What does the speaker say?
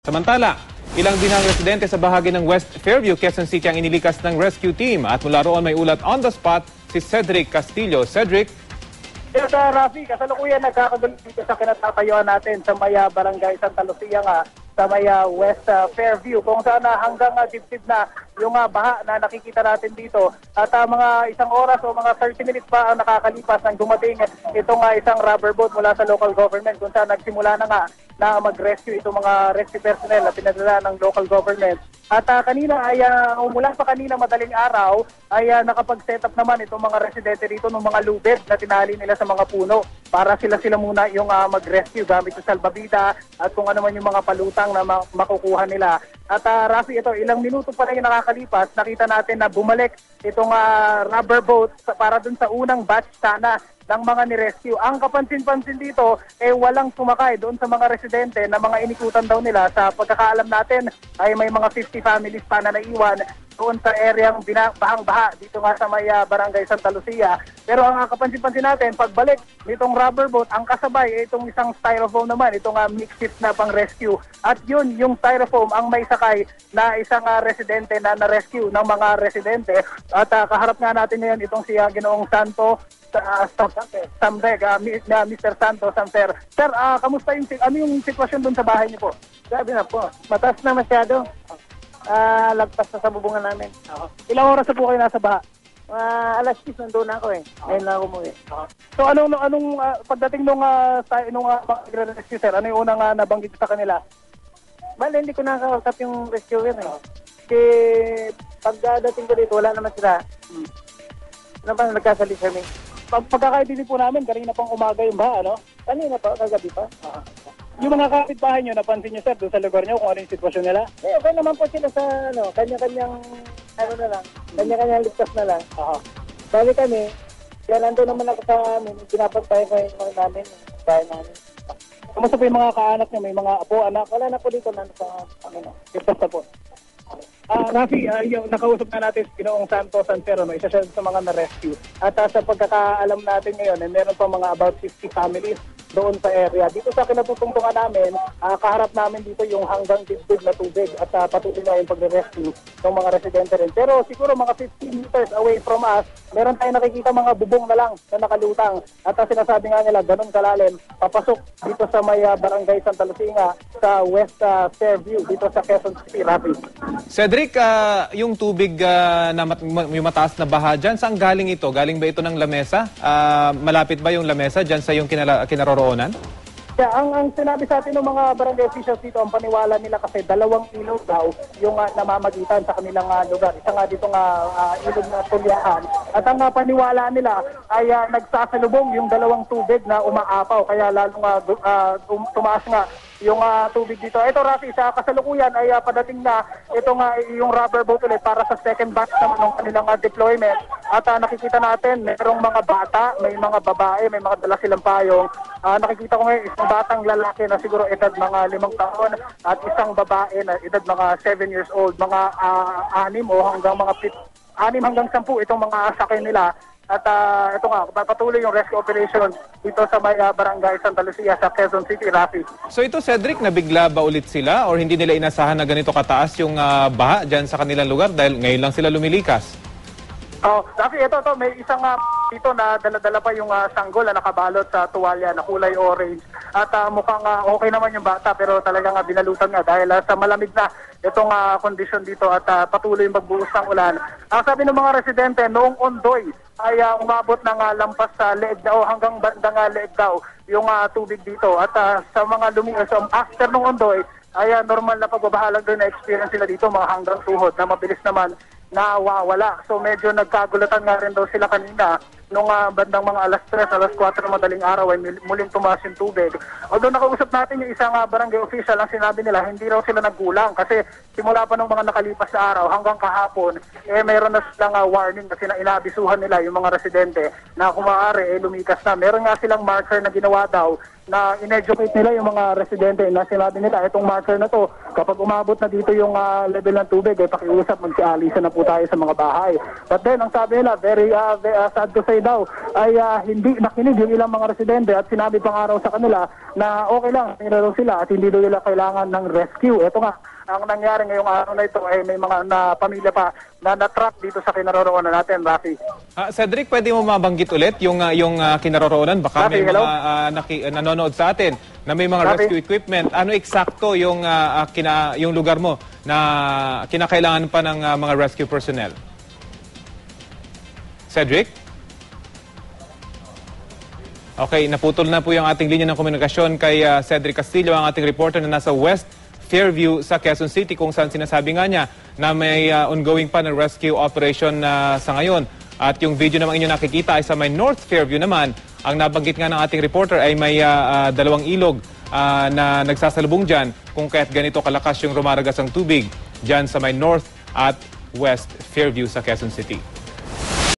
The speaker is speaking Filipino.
Samantala, ilang dinang residente sa bahagi ng West Fairview, Quezon City ang inilikas ng rescue team. At mula roon may ulat on the spot si Cedric Castillo. Cedric, Yes, uh, Rafi, kasalukuyan nagkakagulo dito sa kinatatayuan natin sa Maya Barangay Santa Lucia nga sa Maya West uh, Fairview. Kung saan uh, hanggang uh, dibdib na yung uh, baha na nakikita natin dito. At uh, mga isang oras o mga 30 minutes pa ang nakakalipas nang dumating itong uh, isang rubber boat mula sa local government kung saan nagsimula na nga na mag-rescue itong mga rescue personnel na pinadala ng local government. At uh, kanina ay uh, umula pa kanina madaling araw ay uh, nakapag-set up naman itong mga residente rito ng mga lubid na tinali nila sa mga puno para sila-sila muna yung uh, mag-rescue gamit sa salbabida at kung ano man yung mga palutang na ma- makukuha nila. At uh, Rafi, ito ilang minuto pa yung nakakalipas, nakita natin na bumalik itong uh, rubber boat para dun sa unang batch sana ng mga ni-rescue. Ang kapansin-pansin dito, eh walang sumakay doon sa mga residente na mga inikutan daw nila. Sa pagkakaalam natin, ay may mga 50 families pa na naiwan doon sa areang bina- bahang-baha dito nga sa may ah, barangay Santa Lucia. Pero ang ah, kapansin-pansin natin, pagbalik nitong rubber boat, ang kasabay ay itong isang styrofoam naman, itong uh, makeshift na pang-rescue. At yun, yung styrofoam ang may sakay na isang ah, residente na na-rescue ng mga residente. At ah, kaharap nga natin ngayon itong si ah, Ginoong Santo sa uh, Samreg, uh, na Mr. Santos, Sam Sir. Sir, ah, kamusta yung, ano yung sitwasyon doon sa bahay niyo po? Sabi na po, mataas na masyado. Ah, lagpas na sa bubungan namin. Ilang oras na po kayo nasa baha? Ah, alas 10 nandun na ako eh. Ngayon lang ako umuwi. So anong anong ah, pagdating nung uh, nung uh, rescue sir, ano yung unang ah, nabanggit sa kanila? Bale, hindi ko nakakausap yung rescuer eh. Kasi pagdating ko dito, wala naman sila. Hmm. Ano ba nagkasalit kami? Pag pagkakaintindi po namin kanina pang umaga yung baha, ano? Kanina pa, kagabi pa. Yung mga kapitbahay niyo, napansin niyo sir doon sa lugar niyo kung ano yung sitwasyon nila? Eh, okay naman po sila sa ano, kanya-kanyang ano na lang, kanya-kanyang ligtas na lang. Oo. Bali kami, kaya nandun naman ako sa amin, pinapagpay ko yung mga namin, yung bahay namin. Kamusta po yung mga kaanak niyo? May mga apo, anak? Wala na po dito, nandun sa amin. no. Ligtas na po. Ah, Rafi, ah, yung nakausap na natin si Ginoong Santos Sancero, no, isa siya sa mga na-rescue. At ah, sa pagkakaalam natin ngayon, eh, meron pa mga about 50 families doon sa area. Dito sa kinatutungtungan namin, ah, kaharap namin dito yung hanggang dibdib na tubig at ah, patuloy na yung pagre-rescue ng mga residente rin. Pero siguro mga 15 meters away from us, meron tayong nakikita mga bubong na lang na nakalutang. At ah, sinasabi nga nila, ganun kalalim, papasok dito sa may ah, barangay Santa Lucia sa West ah, Fairview, dito sa Quezon City, Rapids. Cedric, ah, yung tubig ah, na mat- ma- yung mataas na baha dyan, saan galing ito? Galing ba ito ng lamesa? Ah, malapit ba yung lamesa dyan sa yung kinala- kinaroroonan? Kaya ang, ang sinabi sa atin ng mga barangay officials dito, ang paniwala nila kasi dalawang ilog daw yung ah, namamagitan sa kanilang ah, lugar. Isa nga dito nga ah, ilog na tulyaan. At ang ah, paniwala nila ay ah, nagsasalubong yung dalawang tubig na umaapaw. Kaya lalong du- ah, tum- tumaas nga yung ah, tubig dito. Ito Rafi, sa kasalukuyan ay ah, padating na ito nga yung rubber boat ulit para sa second batch naman ng kanilang ah, deployment. At ah, nakikita natin, merong mga bata, may mga babae, may mga dala silang payong. Ah, nakikita ko ngayon isang batang lalaki na siguro edad mga limang taon at isang babae na edad mga seven years old, mga ah, anim o hanggang mga pit, anim hanggang sampu itong mga sakay nila. At ah, ito nga, patuloy yung rescue operation dito sa may ah, barangay Santa Lucia sa Quezon City, Rafi. So ito, Cedric, nabigla ba ulit sila or hindi nila inasahan na ganito kataas yung ah, baha dyan sa kanilang lugar dahil ngayon lang sila lumilikas? Oh, Rafi, ito to, may isang ah, dito na dala-dala pa yung ah, sanggol na nakabalot sa tuwalya na kulay orange. At ah, mukhang ah, okay naman yung bata pero talagang uh, binalutan nga dahil ah, sa malamig na itong ah, kondisyon dito at ah, patuloy magbuhos ng ulan. Ang sabi ng mga residente, noong ondoy ay ah, umabot ng ah, lampas sa leeg daw hanggang bandang ah, leeg daw yung ah, tubig dito. At ah, sa mga lumi, so after nung ondoy, ay ah, normal na pagbabahalag doon na experience sila dito mga hanggang tuhod na mabilis naman nawawala. So medyo nagkagulatan nga rin daw sila kanina nung ah, bandang mga alas 3, alas 4 na madaling araw ay muling tumaas yung tubig. Although nakausap natin yung isang ah, barangay official, ang sinabi nila hindi raw sila nagkulang kasi simula pa ng mga nakalipas na araw hanggang kahapon, eh mayroon na silang ah, warning kasi na inabisuhan nila yung mga residente na kung maaari eh lumikas na. Meron nga silang marker na ginawa daw na in-educate nila yung mga residente na sinabi nila itong marker na to kapag umabot na dito yung ah, level ng tubig ay pakiusap magsialisan na po tayo sa mga bahay but then ang sabi nila very, very ah, sad to say daw ay ah, hindi nakinig yung ilang mga residente at sinabi pang araw sa kanila na okay lang, daw sila at hindi daw nila kailangan ng rescue. Ito nga, ang nangyari ngayong araw na ito ay may mga na, pamilya pa na natrap dito sa kinaroroonan natin, Rafi. Ah, Cedric, pwede mo mabanggit ulit yung ah, yung ah, kinaroroonan? Baka may Rafi, hello? mga ah, naki- nanonood sa atin na may mga Rafi? rescue equipment. Ano eksakto yung ah, kina, yung lugar mo na kinakailangan pa ng ah, mga rescue personnel? Cedric? Okay, naputol na po yung ating linya ng komunikasyon kay ah, Cedric Castillo, ang ating reporter na nasa West Fairview sa Quezon City kung saan sinasabi nga niya na may ah, ongoing pa na rescue operation na sa ngayon. At yung video naman inyo nakikita ay sa may North Fairview naman. Ang nabanggit nga ng ating reporter ay may ah, ah, dalawang ilog ah, na nagsasalubong dyan kung kaya't ganito kalakas yung rumaragas ang tubig dyan sa may North at West Fairview sa Quezon City.